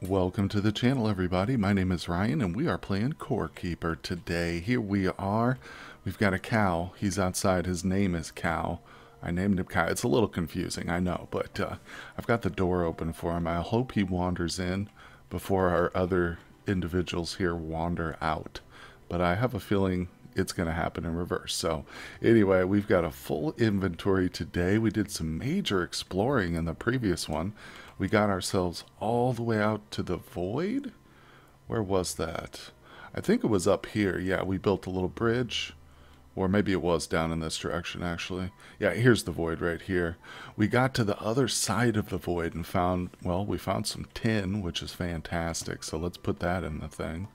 Welcome to the channel everybody. My name is Ryan and we are playing Core Keeper today. Here we are. We've got a cow. He's outside. His name is Cow. I named him Cow. It's a little confusing, I know, but uh, I've got the door open for him. I hope he wanders in before our other individuals here wander out. But I have a feeling it's going to happen in reverse. So anyway, we've got a full inventory today. We did some major exploring in the previous one. We got ourselves all the way out to the void. Where was that? I think it was up here. Yeah, we built a little bridge. Or maybe it was down in this direction, actually. Yeah, here's the void right here. We got to the other side of the void and found, well, we found some tin, which is fantastic. So let's put that in the thing.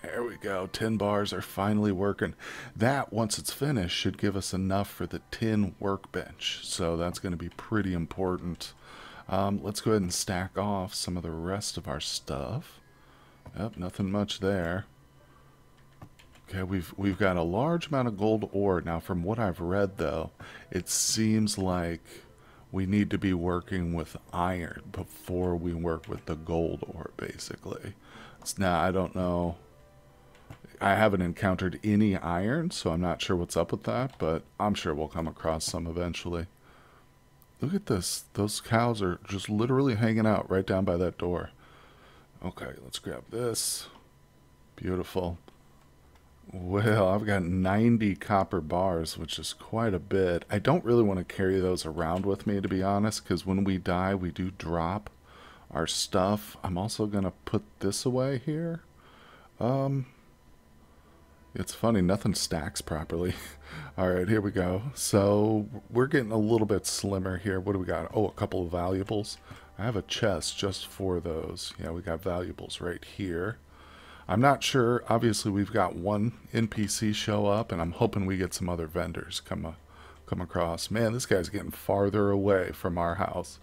There we go. Tin bars are finally working. That, once it's finished, should give us enough for the tin workbench. So that's going to be pretty important. Um, let's go ahead and stack off some of the rest of our stuff. Yep, nothing much there. Okay, we've we've got a large amount of gold ore. Now, from what I've read, though, it seems like we need to be working with iron before we work with the gold ore, basically. now, I don't know. I haven't encountered any iron, so I'm not sure what's up with that, but I'm sure we'll come across some eventually. Look at this. Those cows are just literally hanging out right down by that door. Okay, let's grab this. Beautiful. Well, I've got 90 copper bars, which is quite a bit. I don't really want to carry those around with me, to be honest, because when we die, we do drop our stuff. I'm also going to put this away here. Um, it's funny, nothing stacks properly. All right, here we go. So we're getting a little bit slimmer here. What do we got? Oh, a couple of valuables. I have a chest just for those. Yeah, we got valuables right here. I'm not sure. Obviously, we've got one NPC show up, and I'm hoping we get some other vendors come uh, come across. Man, this guy's getting farther away from our house.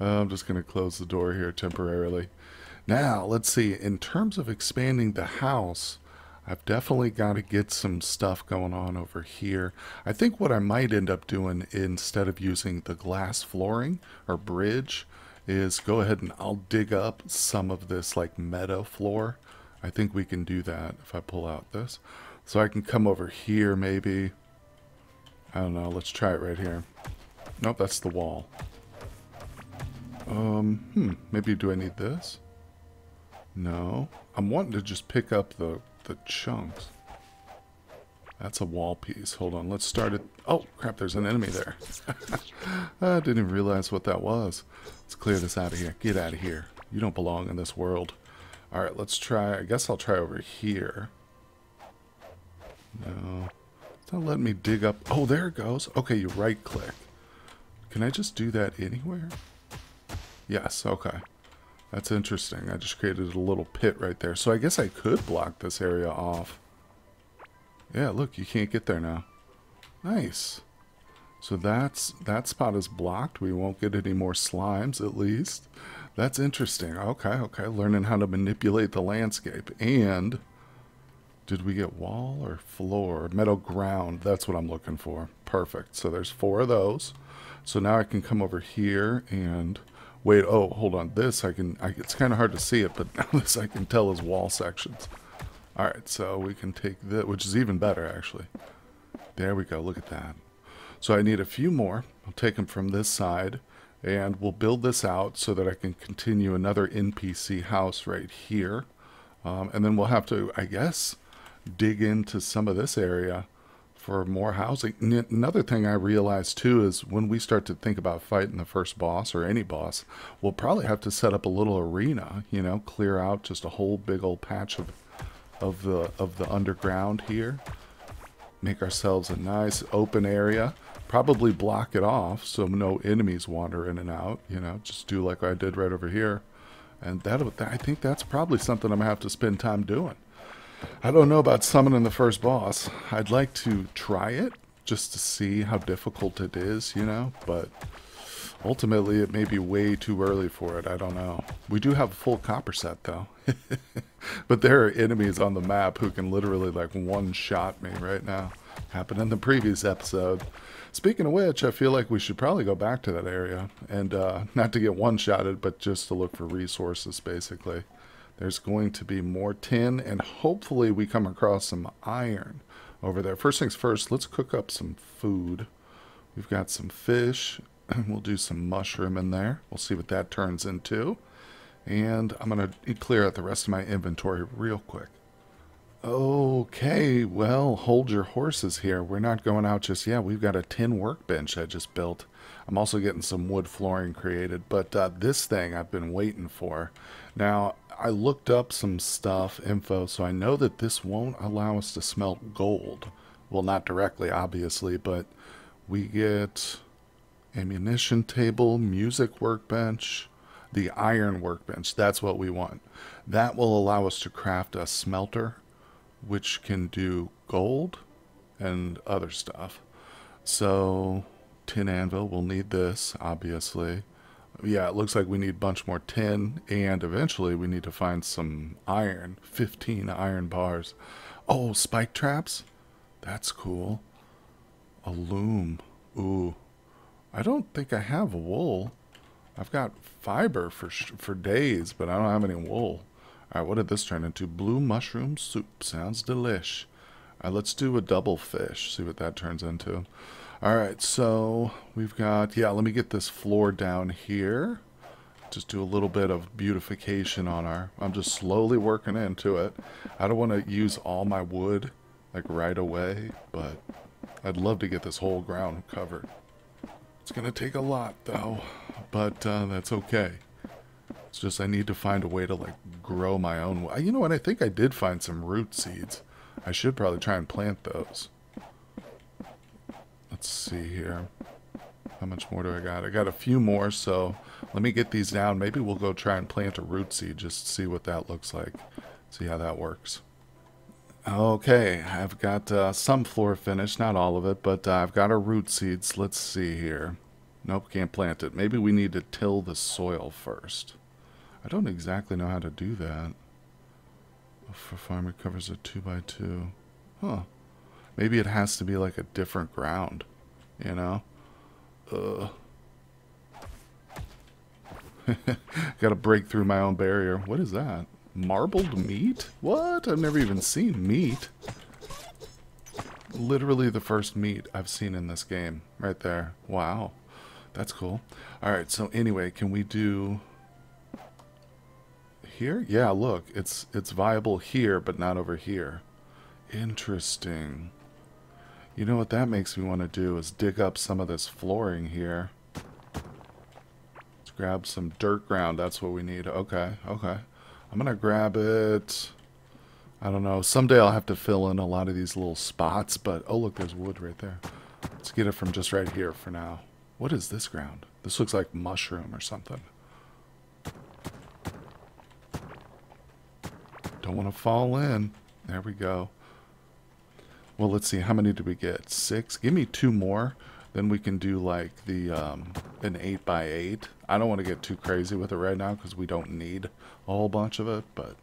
Uh, I'm just going to close the door here temporarily. Now, let's see. In terms of expanding the house, I've definitely got to get some stuff going on over here. I think what I might end up doing instead of using the glass flooring or bridge is go ahead and I'll dig up some of this like meadow floor. I think we can do that if I pull out this. So I can come over here maybe. I don't know. Let's try it right here. Nope, that's the wall. Um, hmm, maybe do I need this? No. I'm wanting to just pick up the the chunks. That's a wall piece. Hold on, let's start it. Oh, crap, there's an enemy there. I didn't even realize what that was. Let's clear this out of here. Get out of here. You don't belong in this world. All right, let's try. I guess I'll try over here. No. It's not letting me dig up. Oh, there it goes. Okay, you right click. Can I just do that anywhere? Yes, okay. That's interesting. I just created a little pit right there. So I guess I could block this area off. Yeah, look, you can't get there now. Nice. So that's that spot is blocked. We won't get any more slimes, at least. That's interesting. Okay, okay. Learning how to manipulate the landscape. And did we get wall or floor? Meadow ground. That's what I'm looking for. Perfect. So there's four of those. So now I can come over here and Wait, oh, hold on. This I can, I, it's kind of hard to see it, but now this I can tell is wall sections. All right, so we can take that, which is even better, actually. There we go. Look at that. So I need a few more. I'll take them from this side, and we'll build this out so that I can continue another NPC house right here. Um, and then we'll have to, I guess, dig into some of this area for more housing. Another thing I realized too is when we start to think about fighting the first boss or any boss, we'll probably have to set up a little arena, you know, clear out just a whole big old patch of of the of the underground here. Make ourselves a nice open area. Probably block it off so no enemies wander in and out, you know, just do like I did right over here. And that I think that's probably something I'm going to have to spend time doing. I don't know about summoning the first boss. I'd like to try it just to see how difficult it is, you know, but ultimately it may be way too early for it. I don't know. We do have a full copper set though. but there are enemies on the map who can literally like one shot me right now. Happened in the previous episode. Speaking of which, I feel like we should probably go back to that area. And uh, not to get one-shotted, but just to look for resources, basically. There's going to be more tin, and hopefully we come across some iron over there. First things first, let's cook up some food. We've got some fish, and we'll do some mushroom in there. We'll see what that turns into. And I'm going to clear out the rest of my inventory real quick. Okay, well, hold your horses here. We're not going out just yet. We've got a tin workbench I just built. I'm also getting some wood flooring created, but uh, this thing I've been waiting for. Now, I looked up some stuff, info, so I know that this won't allow us to smelt gold. Well, not directly, obviously, but we get ammunition table, music workbench, the iron workbench. That's what we want. That will allow us to craft a smelter which can do gold and other stuff. So, tin anvil, we'll need this, obviously. Yeah, it looks like we need a bunch more tin, and eventually we need to find some iron. 15 iron bars. Oh, spike traps? That's cool. A loom. Ooh. I don't think I have wool. I've got fiber for for days, but I don't have any wool. Alright, what did this turn into? Blue mushroom soup. Sounds delish. Alright, let's do a double fish. See what that turns into. Alright, so we've got... Yeah, let me get this floor down here. Just do a little bit of beautification on our... I'm just slowly working into it. I don't want to use all my wood, like, right away, but I'd love to get this whole ground covered. It's going to take a lot, though, but uh, that's okay. It's just I need to find a way to like grow my own. You know what? I think I did find some root seeds. I should probably try and plant those. Let's see here. How much more do I got? I got a few more, so let me get these down. Maybe we'll go try and plant a root seed just to see what that looks like. See how that works. Okay, I've got uh, some floor finished, not all of it, but uh, I've got our root seeds. Let's see here. Nope, can't plant it. Maybe we need to till the soil first. I don't exactly know how to do that. For farmer covers a 2 by 2 Huh. Maybe it has to be like a different ground. You know? Ugh. Gotta break through my own barrier. What is that? Marbled meat? What? I've never even seen meat. Literally the first meat I've seen in this game. Right there. Wow. That's cool. Alright, so anyway, can we do here? Yeah, look, it's it's viable here, but not over here. Interesting. You know what that makes me want to do is dig up some of this flooring here. Let's grab some dirt ground. That's what we need. Okay, okay. I'm going to grab it. I don't know. Someday I'll have to fill in a lot of these little spots, but... Oh, look, there's wood right there. Let's get it from just right here for now. What is this ground? This looks like mushroom or something. Don't want to fall in. There we go. Well, let's see. How many did we get? Six? Give me two more. Then we can do like the um, an 8 by 8 I don't want to get too crazy with it right now because we don't need a whole bunch of it. But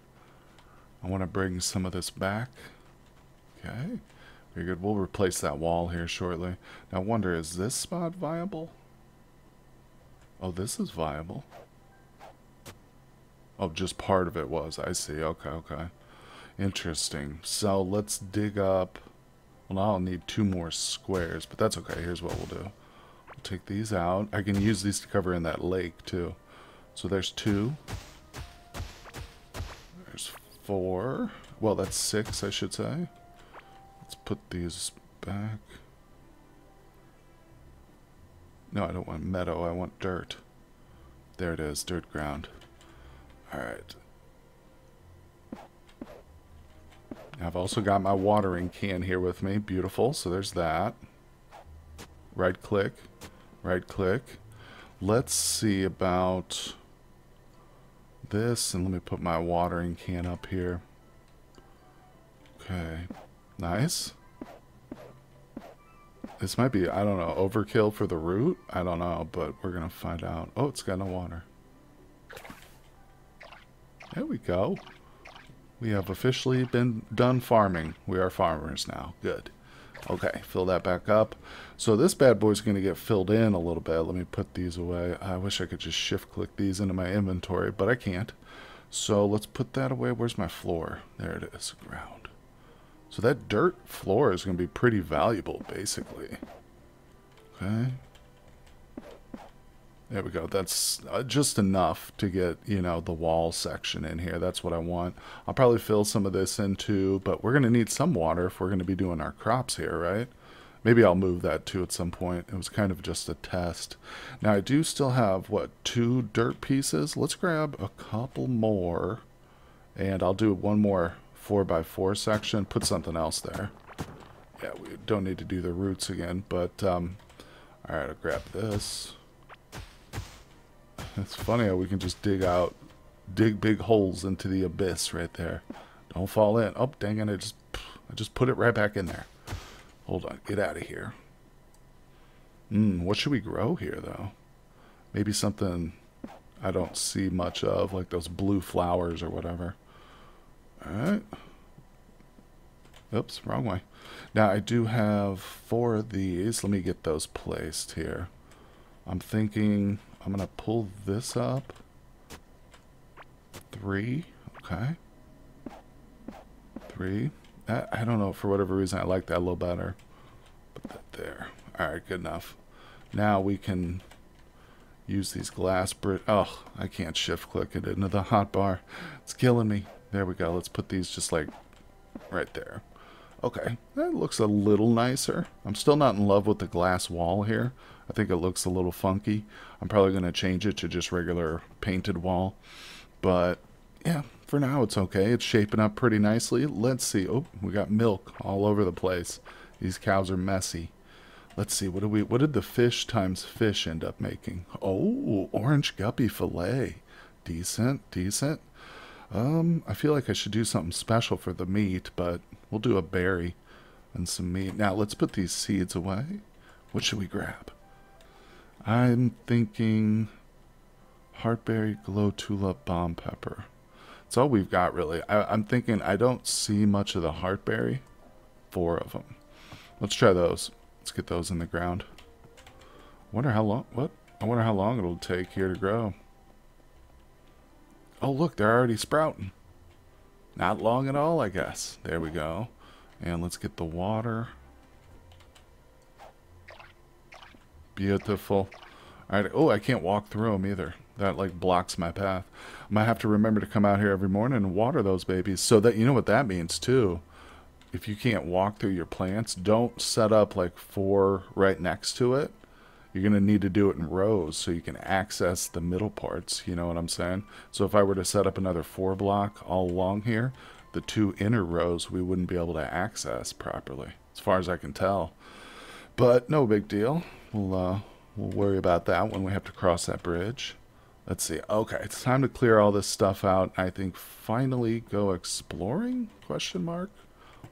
I want to bring some of this back. Okay. Very good. We'll replace that wall here shortly. Now, I wonder, is this spot viable? Oh, this is viable. Oh, just part of it was. I see. Okay, okay. Interesting. So let's dig up... Well, now I'll need two more squares, but that's okay. Here's what we'll do. We'll take these out. I can use these to cover in that lake, too. So there's two. There's four. Well, that's six, I should say. Let's put these back. No, I don't want meadow. I want dirt. There it is, dirt ground. Alright. I've also got my watering can here with me. Beautiful. So there's that. Right click. Right click. Let's see about this. And let me put my watering can up here. Okay. Nice. This might be, I don't know, overkill for the root? I don't know, but we're going to find out. Oh, it's got no water. There we go. We have officially been done farming. We are farmers now. Good. Okay, fill that back up. So this bad boy's going to get filled in a little bit. Let me put these away. I wish I could just shift click these into my inventory, but I can't. So let's put that away. Where's my floor? There it is, ground. So that dirt floor is going to be pretty valuable, basically. Okay. There we go. That's uh, just enough to get, you know, the wall section in here. That's what I want. I'll probably fill some of this in too, but we're going to need some water if we're going to be doing our crops here, right? Maybe I'll move that too at some point. It was kind of just a test. Now I do still have, what, two dirt pieces? Let's grab a couple more and I'll do one more 4x4 section. Put something else there. Yeah, we don't need to do the roots again, but, um, alright, I'll grab this. It's funny how we can just dig out, dig big holes into the abyss right there. Don't fall in. Oh, dang it, I just, I just put it right back in there. Hold on, get out of here. Hmm, what should we grow here, though? Maybe something I don't see much of, like those blue flowers or whatever. Alright. Oops, wrong way. Now, I do have four of these. Let me get those placed here. I'm thinking I'm going to pull this up. Three. Okay. Three. I, I don't know. For whatever reason, I like that a little better. Put that there. All right, good enough. Now we can use these glass brit. Oh, I can't shift click it into the hotbar. It's killing me. There we go. Let's put these just like right there. Okay, that looks a little nicer. I'm still not in love with the glass wall here. I think it looks a little funky. I'm probably going to change it to just regular painted wall. But yeah, for now it's okay. It's shaping up pretty nicely. Let's see. Oh, we got milk all over the place. These cows are messy. Let's see. What did we? What did the fish times fish end up making? Oh, orange guppy fillet. Decent, decent. Um, I feel like I should do something special for the meat, but we'll do a berry and some meat. Now let's put these seeds away. What should we grab? I'm thinking heartberry, glow tulip, bomb pepper. That's all we've got, really. I, am thinking I don't see much of the heartberry. Four of them. Let's try those. Let's get those in the ground. Wonder how long. What? I wonder how long it'll take here to grow. Oh, look, they're already sprouting. Not long at all, I guess. There we go. And let's get the water. Beautiful. All right. Oh, I can't walk through them either. That like blocks my path. I might have to remember to come out here every morning and water those babies. So that you know what that means too. If you can't walk through your plants, don't set up like four right next to it. You're going to need to do it in rows so you can access the middle parts. You know what I'm saying? So if I were to set up another four block all along here, the two inner rows we wouldn't be able to access properly, as far as I can tell. But no big deal. We'll uh, we'll worry about that when we have to cross that bridge. Let's see. Okay, it's time to clear all this stuff out. I think finally go exploring? Question mark.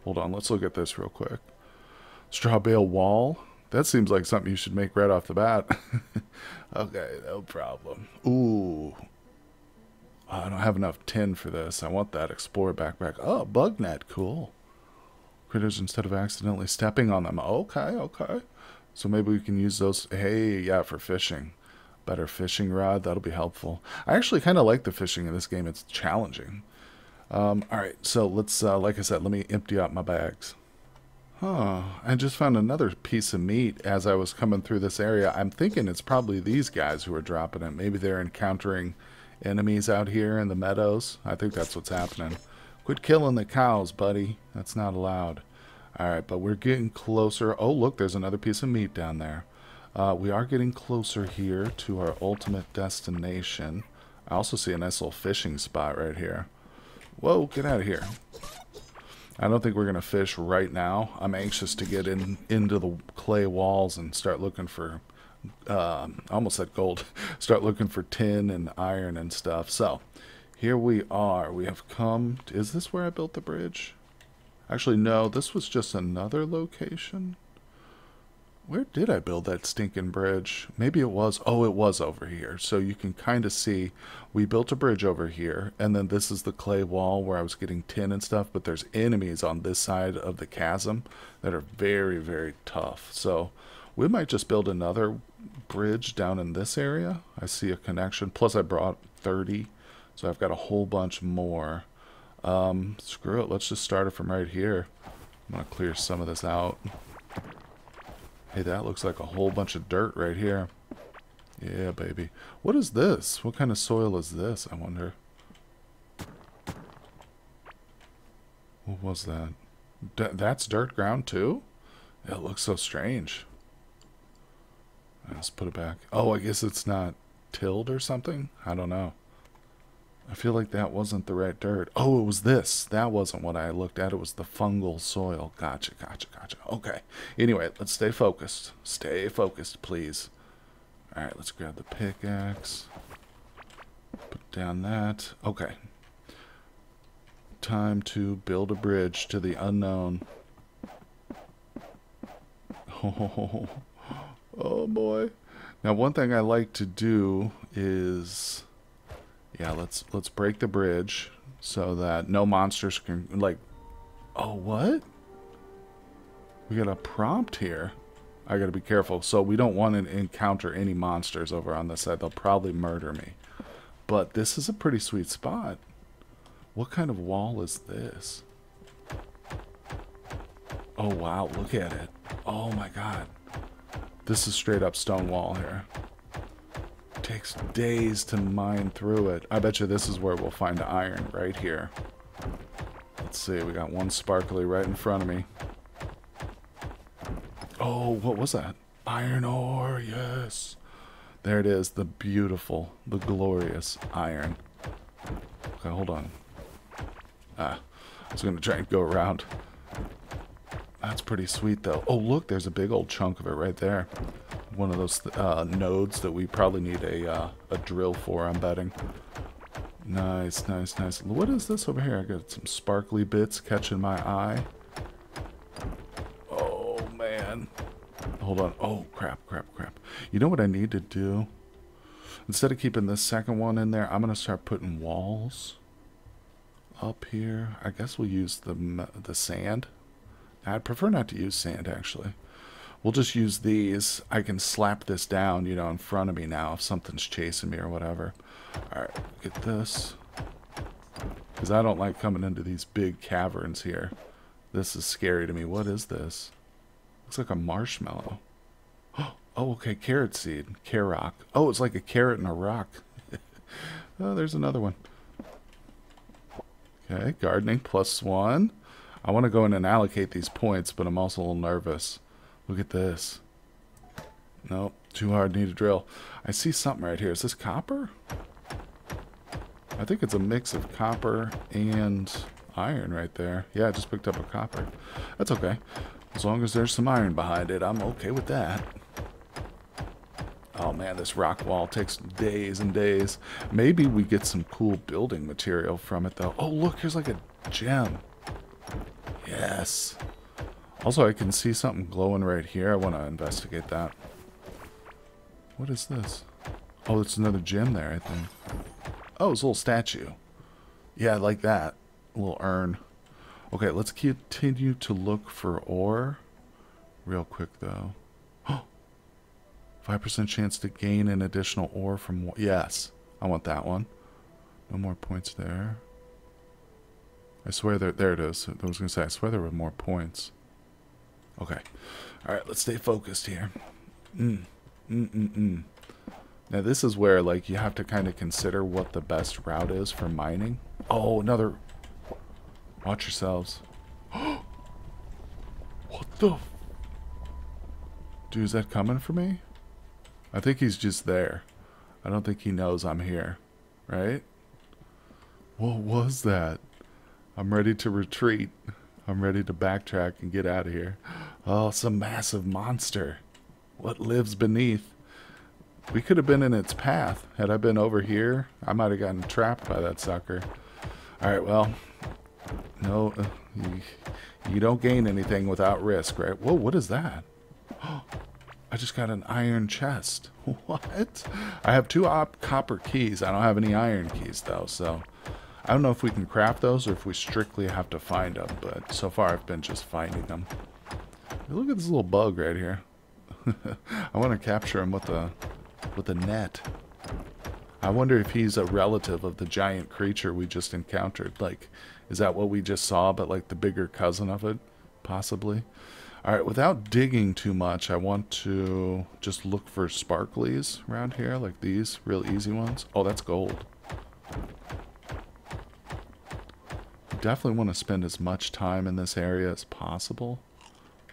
Hold on. Let's look at this real quick. Straw bale wall. That seems like something you should make right off the bat. okay, no problem. Ooh. I don't have enough tin for this. I want that explorer backpack. Oh, bug net. Cool. Critters instead of accidentally stepping on them. Okay, okay. So maybe we can use those. Hey, yeah, for fishing better fishing rod. That'll be helpful. I actually kind of like the fishing in this game. It's challenging. Um, all right, so let's, uh, like I said, let me empty out my bags. Huh, I just found another piece of meat as I was coming through this area. I'm thinking it's probably these guys who are dropping it. Maybe they're encountering enemies out here in the meadows. I think that's what's happening. Quit killing the cows, buddy. That's not allowed. All right, but we're getting closer. Oh, look, there's another piece of meat down there. Uh, we are getting closer here to our ultimate destination. I also see a nice little fishing spot right here. Whoa, get out of here. I don't think we're going to fish right now. I'm anxious to get in into the clay walls and start looking for, uh, almost said gold, start looking for tin and iron and stuff. So, here we are. We have come, to, is this where I built the bridge? Actually, no, this was just another location. Where did I build that stinking bridge? Maybe it was. Oh, it was over here. So you can kind of see we built a bridge over here. And then this is the clay wall where I was getting tin and stuff. But there's enemies on this side of the chasm that are very, very tough. So we might just build another bridge down in this area. I see a connection. Plus I brought 30. So I've got a whole bunch more. Um, screw it. Let's just start it from right here. I'm to clear some of this out. Hey, that looks like a whole bunch of dirt right here. Yeah, baby. What is this? What kind of soil is this, I wonder? What was that? D that's dirt ground too? It looks so strange. Let's put it back. Oh, I guess it's not tilled or something? I don't know. I feel like that wasn't the right dirt. Oh, it was this. That wasn't what I looked at. It was the fungal soil. Gotcha, gotcha, gotcha. Okay. Anyway, let's stay focused. Stay focused, please. All right, let's grab the pickaxe. Put down that. Okay. Time to build a bridge to the unknown. Oh, oh boy. Now, one thing I like to do is yeah, let's let's break the bridge so that no monsters can like Oh, what? We got a prompt here. I got to be careful. So we don't want to encounter any monsters over on this side. They'll probably murder me. But this is a pretty sweet spot. What kind of wall is this? Oh, wow. Look at it. Oh, my God. This is straight up stone wall here takes days to mine through it. I bet you this is where we'll find the iron, right here. Let's see, we got one sparkly right in front of me. Oh, what was that? Iron ore, yes. There it is, the beautiful, the glorious iron. Okay, hold on. Ah, I was going to try and go around. That's pretty sweet, though. Oh, look, there's a big old chunk of it right there one of those uh, nodes that we probably need a, uh, a drill for, I'm betting. Nice, nice, nice. What is this over here? I got some sparkly bits catching my eye. Oh, man. Hold on. Oh, crap, crap, crap. You know what I need to do? Instead of keeping this second one in there, I'm going to start putting walls up here. I guess we'll use the, the sand. I'd prefer not to use sand, actually. We'll just use these. I can slap this down, you know, in front of me now if something's chasing me or whatever. Alright, get this. Because I don't like coming into these big caverns here. This is scary to me. What is this? Looks like a marshmallow. Oh, okay, carrot seed. Carrock. Oh, it's like a carrot and a rock. oh, there's another one. Okay, gardening plus one. I want to go in and allocate these points, but I'm also a little nervous. Look at this. Nope, too hard, need a drill. I see something right here. Is this copper? I think it's a mix of copper and iron right there. Yeah, I just picked up a copper. That's okay. As long as there's some iron behind it, I'm okay with that. Oh man, this rock wall takes days and days. Maybe we get some cool building material from it though. Oh look, here's like a gem. Yes. Also, I can see something glowing right here. I want to investigate that. What is this? Oh, it's another gem there, I think. Oh, it's a little statue. Yeah, I like that. A little urn. Okay, let's continue to look for ore. Real quick, though. 5% chance to gain an additional ore from... Yes, I want that one. No more points there. I swear there, there it is. I was going to say, I swear there were more points. Okay. All right, let's stay focused here. Mm. Mm mm mm. Now this is where like you have to kind of consider what the best route is for mining. Oh, another. Watch yourselves. what the? Dude, is that coming for me? I think he's just there. I don't think he knows I'm here. Right? What was that? I'm ready to retreat. I'm ready to backtrack and get out of here. Oh, some massive monster. What lives beneath? We could have been in its path. Had I been over here, I might have gotten trapped by that sucker. Alright, well, no, uh, you, you don't gain anything without risk, right? Whoa, what is that? I just got an iron chest. What? I have two op copper keys. I don't have any iron keys, though, so... I don't know if we can craft those or if we strictly have to find them, but so far I've been just finding them. Look at this little bug right here. I want to capture him with a with a net. I wonder if he's a relative of the giant creature we just encountered. Like, is that what we just saw, but like the bigger cousin of it? Possibly. Alright, without digging too much, I want to just look for sparklies around here, like these, real easy ones. Oh, that's gold. Definitely want to spend as much time in this area as possible.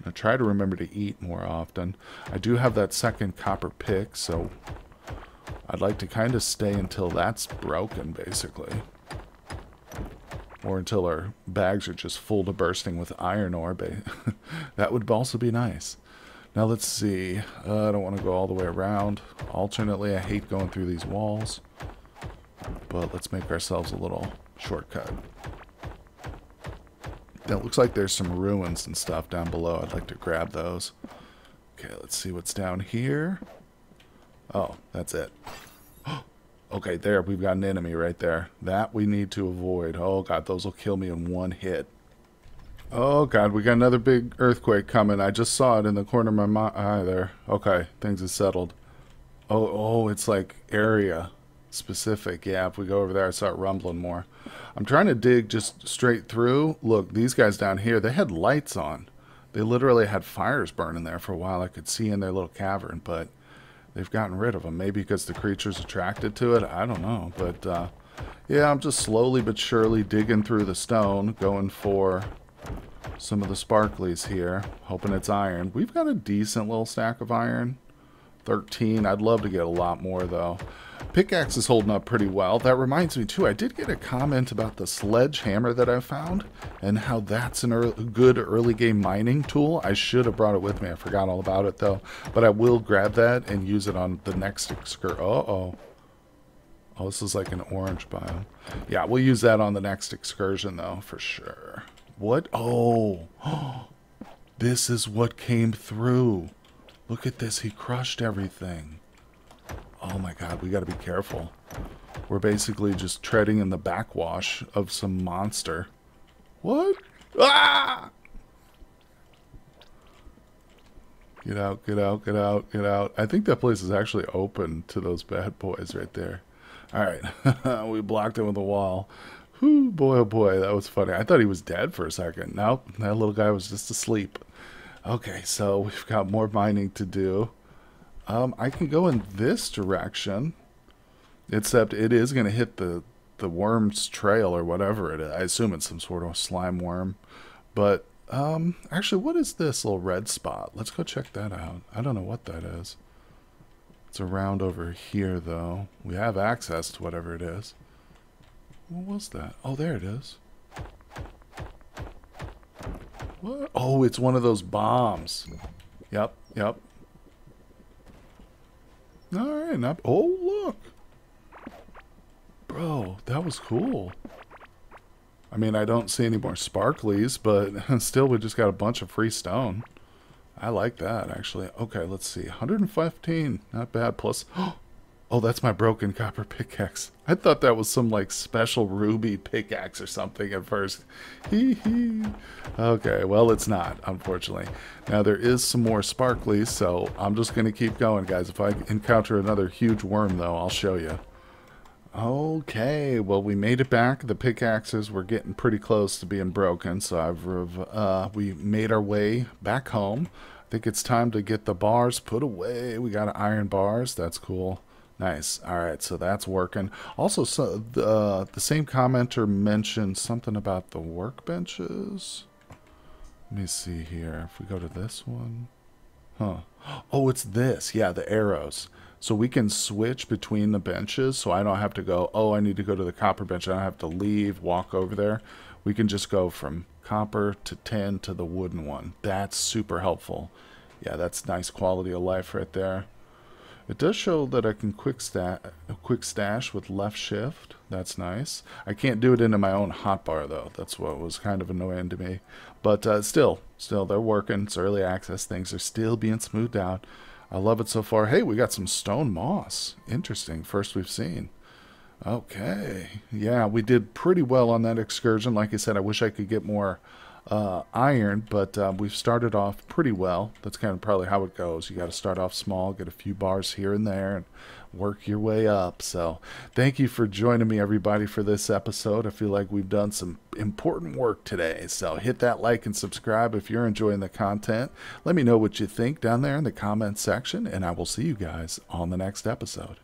I try to remember to eat more often. I do have that second copper pick, so I'd like to kind of stay until that's broken, basically. Or until our bags are just full to bursting with iron ore. that would also be nice. Now let's see. Uh, I don't want to go all the way around. Alternately, I hate going through these walls. But let's make ourselves a little shortcut. It looks like there's some ruins and stuff down below. I'd like to grab those. Okay, let's see what's down here. Oh, that's it. okay, there, we've got an enemy right there. That we need to avoid. Oh, God, those will kill me in one hit. Oh, God, we got another big earthquake coming. I just saw it in the corner of my eye ah, there. Okay, things have settled. Oh, oh, it's like area specific. Yeah, if we go over there, I start rumbling more. I'm trying to dig just straight through. Look, these guys down here, they had lights on. They literally had fires burning there for a while. I could see in their little cavern, but they've gotten rid of them. Maybe because the creature's attracted to it. I don't know. But, uh, yeah, I'm just slowly but surely digging through the stone, going for some of the sparklies here, hoping it's iron. We've got a decent little stack of iron. 13. I'd love to get a lot more, though. Pickaxe is holding up pretty well. That reminds me, too, I did get a comment about the sledgehammer that I found and how that's a early, good early game mining tool. I should have brought it with me. I forgot all about it, though. But I will grab that and use it on the next excursion. Uh-oh. Oh, this is like an orange biome. Yeah, we'll use that on the next excursion, though, for sure. What? Oh. this is what came through. Look at this. He crushed everything. Oh my god, we gotta be careful. We're basically just treading in the backwash of some monster. What? Ah! Get out, get out, get out, get out. I think that place is actually open to those bad boys right there. Alright, we blocked him with a wall. Whew, boy, oh boy, that was funny. I thought he was dead for a second. Nope, that little guy was just asleep. Okay, so we've got more mining to do. Um, I can go in this direction, except it is going to hit the, the worm's trail or whatever it is. I assume it's some sort of slime worm. But, um, actually, what is this little red spot? Let's go check that out. I don't know what that is. It's around over here, though. We have access to whatever it is. What was that? Oh, there it is. What? Oh, it's one of those bombs. Yep, yep. Alright, not... Oh, look! Bro, that was cool. I mean, I don't see any more sparklies, but still, we just got a bunch of free stone. I like that, actually. Okay, let's see. 115. Not bad. Plus... Oh, that's my broken copper pickaxe. I thought that was some like special ruby pickaxe or something at first. Hee hee. Okay, well it's not, unfortunately. Now there is some more sparkly, so I'm just going to keep going, guys. If I encounter another huge worm, though, I'll show you. Okay, well we made it back. The pickaxes were getting pretty close to being broken, so I've uh, we made our way back home. I think it's time to get the bars put away. We got iron bars. That's cool. Nice. All right, so that's working. Also, so, uh, the same commenter mentioned something about the workbenches. Let me see here. If we go to this one. Huh. Oh, it's this. Yeah, the arrows. So we can switch between the benches, so I don't have to go, oh, I need to go to the copper bench. I don't have to leave, walk over there. We can just go from copper to tin to the wooden one. That's super helpful. Yeah, that's nice quality of life right there. It does show that I can quick, sta quick stash with left shift. That's nice. I can't do it into my own hotbar though. That's what was kind of annoying to me. But uh, still, still they're working. It's early access. Things are still being smoothed out. I love it so far. Hey, we got some stone moss. Interesting. First we've seen. Okay. Yeah, we did pretty well on that excursion. Like I said, I wish I could get more uh, iron, but uh, we've started off pretty well. That's kind of probably how it goes. You got to start off small, get a few bars here and there, and work your way up. So, thank you for joining me, everybody, for this episode. I feel like we've done some important work today. So, hit that like and subscribe if you're enjoying the content. Let me know what you think down there in the comments section, and I will see you guys on the next episode.